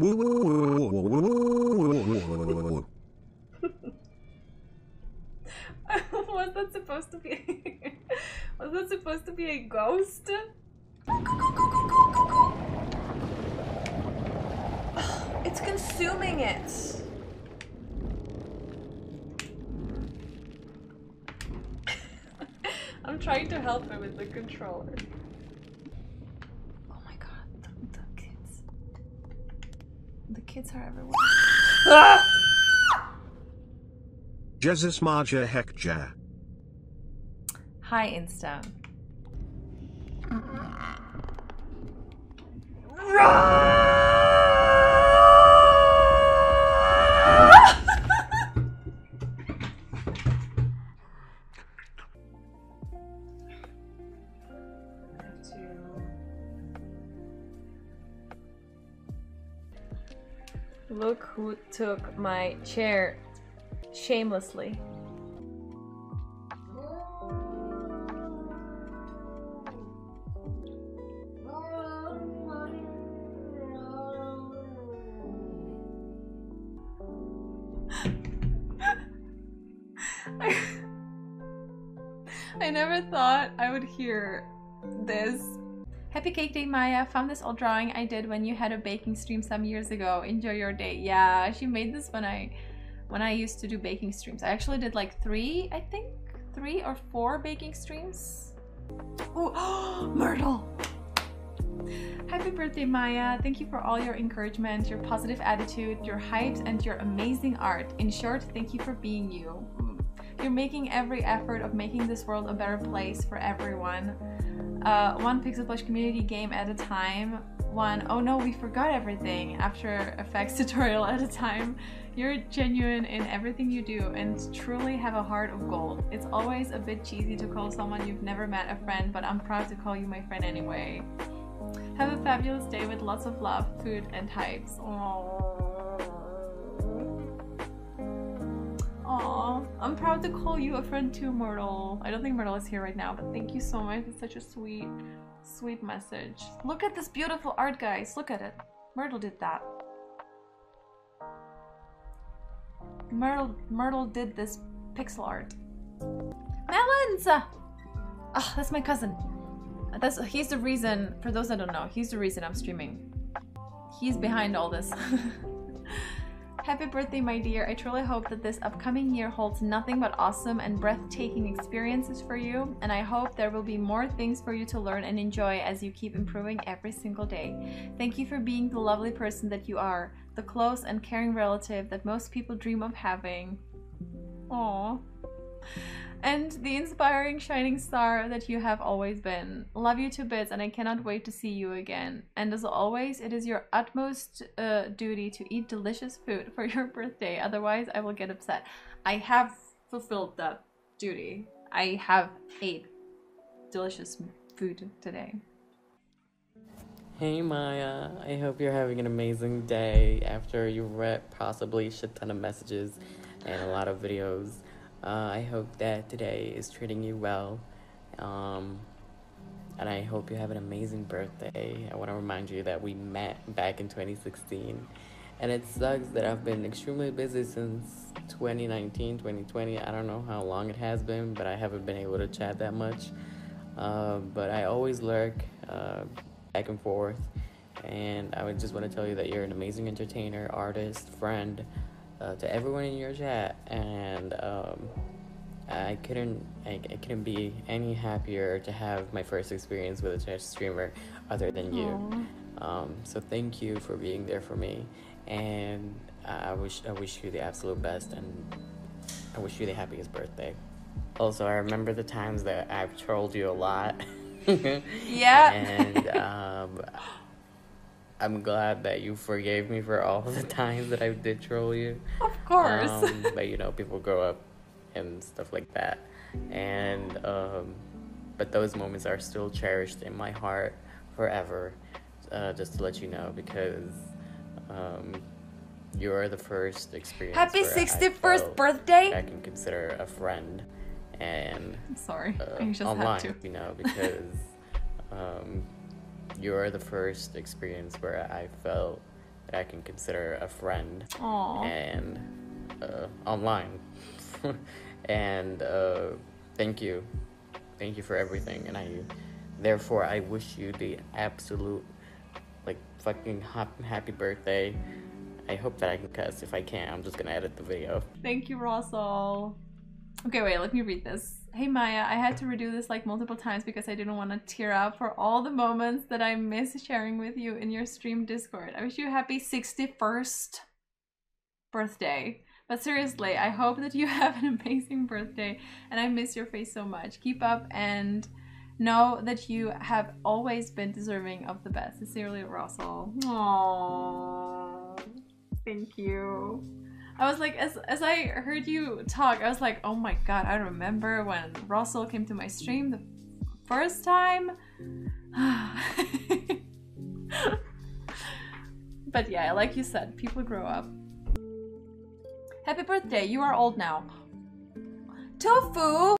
was that supposed to be? was that supposed to be a ghost? It's consuming it. I'm trying to help her with the controller. Oh my god, the, the kids. The kids are everywhere. Ah! Jesus Marja Hekja. Hi, Insta. Look who took my chair shamelessly. I never thought I would hear this. Happy Cake Day, Maaya. Found this old drawing I did when you had a baking stream some years ago. Enjoy your day. Yeah, she made this when I when I used to do baking streams. I actually did like three, I think, three or four baking streams. Oh, Myrtle! Happy birthday, Maaya. Thank you for all your encouragement, your positive attitude, your hype, and your amazing art. In short, thank you for being you. You're making every effort of making this world a better place for everyone. Uh, one Pixel Plush community game at a time. One, oh no, we forgot everything. After Effects tutorial at a time. You're genuine in everything you do and truly have a heart of gold. It's always a bit cheesy to call someone you've never met a friend, but I'm proud to call you my friend anyway. Have a fabulous day with lots of love, food, and hypes. Aww. Aww. I'm proud to call you a friend too, Myrtle. I don't think Myrtle is here right now, but thank you so much. It's such a sweet, sweet message. Look at this beautiful art, guys. Look at it. Myrtle did that. Myrtle, Myrtle did this pixel art. Melons! Oh, that's my cousin. That's he's the reason. For those that don't know, he's the reason I'm streaming. He's behind all this. Happy birthday, my dear. I truly hope that this upcoming year holds nothing but awesome and breathtaking experiences for you, and I hope there will be more things for you to learn and enjoy as you keep improving every single day. Thank you for being the lovely person that you are, the close and caring relative that most people dream of having. Aww and the inspiring shining star that you have always been. Love you to bits and I cannot wait to see you again. And as always, it is your utmost uh, duty to eat delicious food for your birthday, otherwise I will get upset. I have fulfilled that duty. I have ate delicious food today. Hey Maaya, I hope you're having an amazing day after you read possibly shit ton of messages and a lot of videos. Uh, I hope that today is treating you well. Um, and I hope you have an amazing birthday. I want to remind you that we met back in 2016. And it sucks that I've been extremely busy since 2019, 2020. I don't know how long it has been, but I haven't been able to chat that much. Uh, but I always lurk uh, back and forth. And I would just want to tell you that you're an amazing entertainer, artist, friend, uh, to everyone in your chat, and um, I couldn't I, I, couldn't be any happier to have my first experience with a Twitch streamer other than you. Um, so thank you for being there for me, and I wish I wish you the absolute best, and I wish you the happiest birthday. Also, I remember the times that I've trolled you a lot. yeah. and um, I'm glad that you forgave me for all the times that I did troll you. Of course. Um, but you know, people grow up and stuff like that. And um, but those moments are still cherished in my heart forever. Uh, just to let you know, because um, you are the first experience. Happy 61st birthday! I can consider a friend, and I'm sorry, uh, I just online, had to. you know, because. Um, you're the first experience where I felt that I can consider a friend Aw. and uh, online. and uh, thank you, thank you for everything. And I, therefore, I wish you the absolute, like fucking hap- happy birthday. I hope that I can cuss. If I can't, I'm just gonna edit the video. Thank you, Russell. Okay, wait, let me read this. Hey Maaya, I had to redo this like multiple times because I didn't want to tear up for all the moments that I miss sharing with you in your stream Discord. I wish you a happy 61st birthday. But seriously, I hope that you have an amazing birthday and I miss your face so much. Keep up and know that you have always been deserving of the best. Sincerely, Russell. Aww. Thank you. I was like, as, as I heard you talk, I was like, oh my god, I remember when Russell came to my stream the first time. but yeah, like you said, people grow up. Happy birthday, you are old now. Tofu!